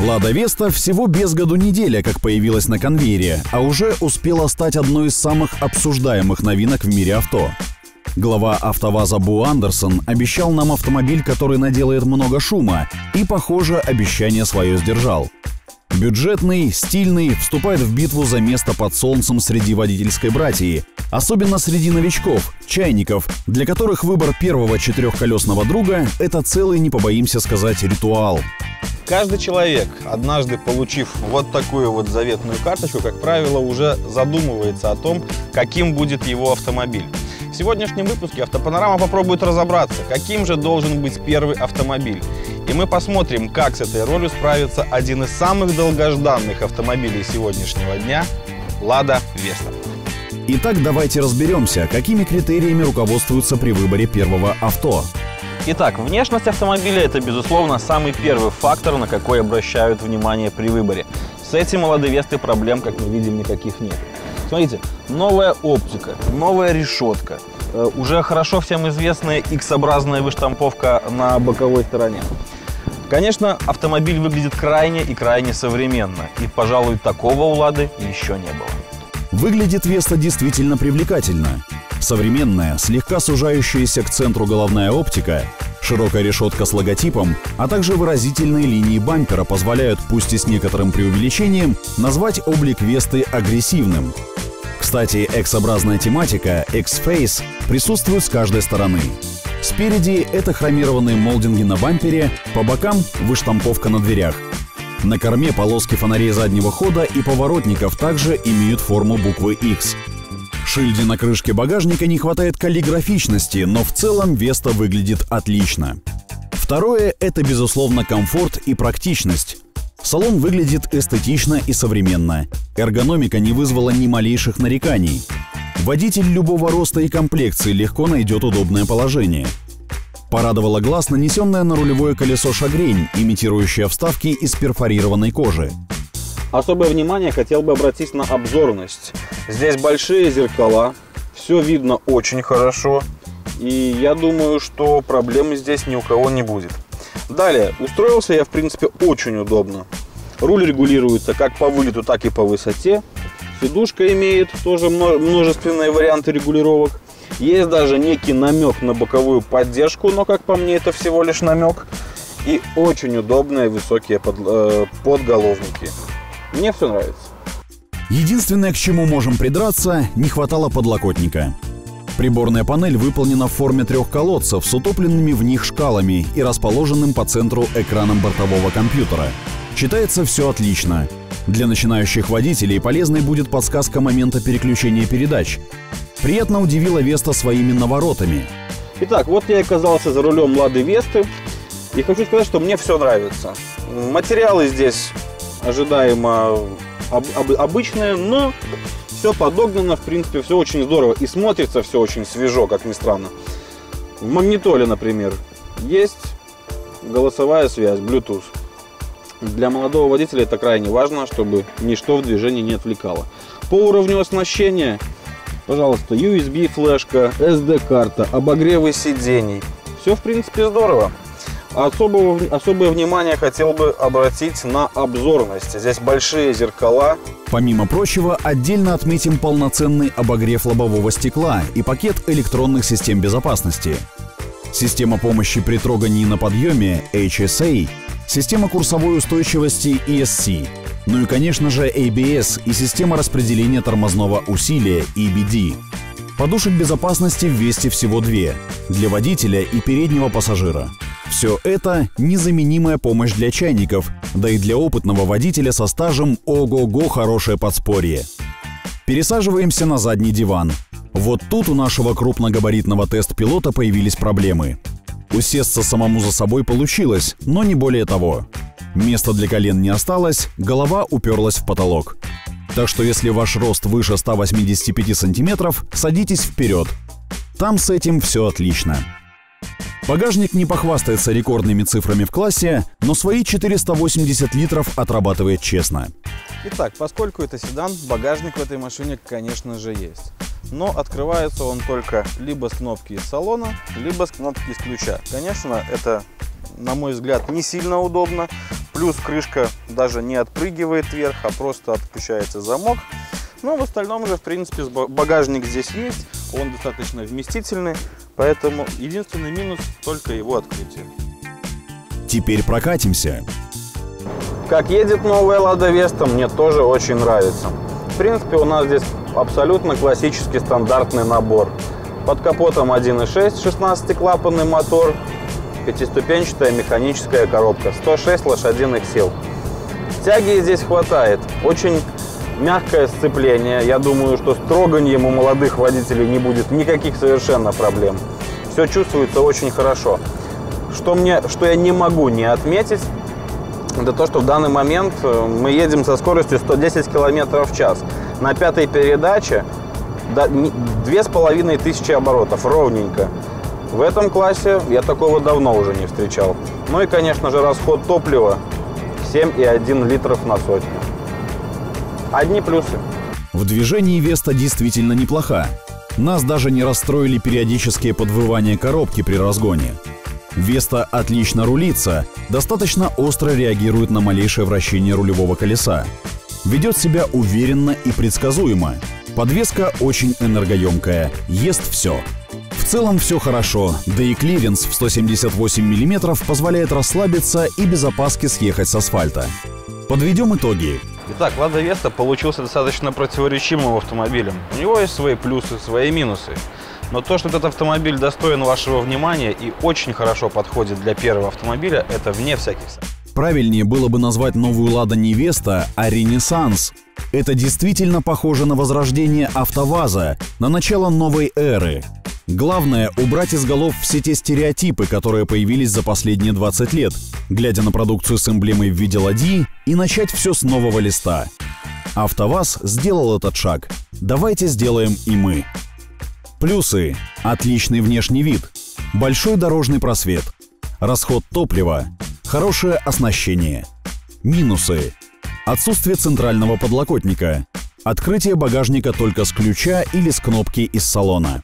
Лада Веста всего без году неделя, как появилась на конвейере, а уже успела стать одной из самых обсуждаемых новинок в мире авто. Глава АвтоВАЗа Бу Андерсон обещал нам автомобиль, который наделает много шума, и, похоже, обещание свое сдержал. Бюджетный, стильный, вступает в битву за место под солнцем среди водительской братьи, особенно среди новичков, чайников, для которых выбор первого четырехколесного друга – это целый, не побоимся сказать, ритуал. Каждый человек, однажды получив вот такую вот заветную карточку, как правило, уже задумывается о том, каким будет его автомобиль. В сегодняшнем выпуске Автопанорама попробует разобраться, каким же должен быть первый автомобиль. И мы посмотрим, как с этой ролью справится один из самых долгожданных автомобилей сегодняшнего дня – «Лада Веста». Итак, давайте разберемся, какими критериями руководствуются при выборе первого авто. Итак, внешность автомобиля – это, безусловно, самый первый фактор, на какой обращают внимание при выборе. С этим у Весты проблем, как мы видим, никаких нет. Смотрите, новая оптика, новая решетка, э, уже хорошо всем известная X-образная выштамповка на боковой стороне. Конечно, автомобиль выглядит крайне и крайне современно, и, пожалуй, такого у Лады еще не было. Выглядит Веста действительно привлекательно. Современная, слегка сужающаяся к центру головная оптика, широкая решетка с логотипом, а также выразительные линии бампера позволяют, пусть и с некоторым преувеличением, назвать облик Весты агрессивным. Кстати, X-образная тематика, X-Face, присутствует с каждой стороны. Спереди это хромированные молдинги на бампере, по бокам выштамповка на дверях. На корме полоски фонарей заднего хода и поворотников также имеют форму буквы X. Шильде на крышке багажника не хватает каллиграфичности, но в целом Веста выглядит отлично. Второе – это, безусловно, комфорт и практичность. Салон выглядит эстетично и современно. Эргономика не вызвала ни малейших нареканий. Водитель любого роста и комплекции легко найдет удобное положение. Порадовало глаз нанесенное на рулевое колесо шагрень, имитирующая вставки из перфорированной кожи. Особое внимание хотел бы обратить на обзорность. Здесь большие зеркала, все видно очень хорошо. И я думаю, что проблем здесь ни у кого не будет. Далее, устроился я, в принципе, очень удобно. Руль регулируется как по вылету, так и по высоте. Сидушка имеет тоже множественные варианты регулировок. Есть даже некий намек на боковую поддержку, но, как по мне, это всего лишь намек. И очень удобные высокие под, э, подголовники. Мне все нравится. Единственное, к чему можем придраться, не хватало подлокотника. Приборная панель выполнена в форме трех колодцев с утопленными в них шкалами и расположенным по центру экраном бортового компьютера. Читается все отлично. Для начинающих водителей полезной будет подсказка момента переключения передач. Приятно удивила Веста своими наворотами. Итак, вот я оказался за рулем Лады Весты. И хочу сказать, что мне все нравится. Материалы здесь ожидаемо об, об, обычное, но все подогнано, в принципе, все очень здорово. И смотрится все очень свежо, как ни странно. В магнитоле, например, есть голосовая связь, Bluetooth. Для молодого водителя это крайне важно, чтобы ничто в движении не отвлекало. По уровню оснащения, пожалуйста, USB флешка, SD-карта, обогревы сидений. Все, в принципе, здорово. Особого, особое внимание хотел бы обратить на обзорность. Здесь большие зеркала. Помимо прочего, отдельно отметим полноценный обогрев лобового стекла и пакет электронных систем безопасности. Система помощи при трогании на подъеме HSA, система курсовой устойчивости ESC, ну и, конечно же, ABS и система распределения тормозного усилия EBD. Подушек безопасности в Весте всего две – для водителя и переднего пассажира – все это – незаменимая помощь для чайников, да и для опытного водителя со стажем ого-го хорошее подспорье. Пересаживаемся на задний диван. Вот тут у нашего крупногабаритного тест-пилота появились проблемы. Усесться самому за собой получилось, но не более того. Места для колен не осталось, голова уперлась в потолок. Так что если ваш рост выше 185 сантиметров, садитесь вперед. Там с этим все отлично. Багажник не похвастается рекордными цифрами в классе, но свои 480 литров отрабатывает честно. Итак, поскольку это седан, багажник в этой машине, конечно же, есть. Но открывается он только либо с кнопки из салона, либо с кнопки из ключа. Конечно, это, на мой взгляд, не сильно удобно. Плюс крышка даже не отпрыгивает вверх, а просто отключается замок. Но в остальном же, в принципе, багажник здесь есть. Он достаточно вместительный. Поэтому единственный минус только его открытие. Теперь прокатимся. Как едет новая Лада Веста, мне тоже очень нравится. В принципе, у нас здесь абсолютно классический стандартный набор. Под капотом 1.6 16-клапанный мотор, пятиступенчатая механическая коробка, 106 лошадиных сил. Тяги здесь хватает. Очень мягкое сцепление. Я думаю, что с троганием у молодых водителей не будет никаких совершенно проблем. Все чувствуется очень хорошо. Что, мне, что я не могу не отметить, это то, что в данный момент э, мы едем со скоростью 110 км в час. На пятой передаче две с половиной тысячи оборотов, ровненько. В этом классе я такого давно уже не встречал. Ну и, конечно же, расход топлива 7,1 литров на сотню. Одни плюсы. В движении Веста действительно неплоха. Нас даже не расстроили периодические подвывания коробки при разгоне. Веста отлично рулится, достаточно остро реагирует на малейшее вращение рулевого колеса. Ведет себя уверенно и предсказуемо. Подвеска очень энергоемкая, ест все. В целом все хорошо, да и клиренс в 178 мм позволяет расслабиться и без опаски съехать с асфальта. Подведем итоги. Итак, Лада Веста получился достаточно противоречивым автомобилем. У него есть свои плюсы, свои минусы. Но то, что этот автомобиль достоин вашего внимания и очень хорошо подходит для первого автомобиля, это вне всяких сомнений. Правильнее было бы назвать новую «Лада Невеста» а «Ренессанс». Это действительно похоже на возрождение АвтоВАЗа, на начало новой эры. Главное – убрать из голов все те стереотипы, которые появились за последние 20 лет, глядя на продукцию с эмблемой в виде ладьи и начать все с нового листа. АвтоВАЗ сделал этот шаг. Давайте сделаем и мы. Плюсы. Отличный внешний вид. Большой дорожный просвет. Расход топлива. Хорошее оснащение. Минусы. Отсутствие центрального подлокотника. Открытие багажника только с ключа или с кнопки из салона.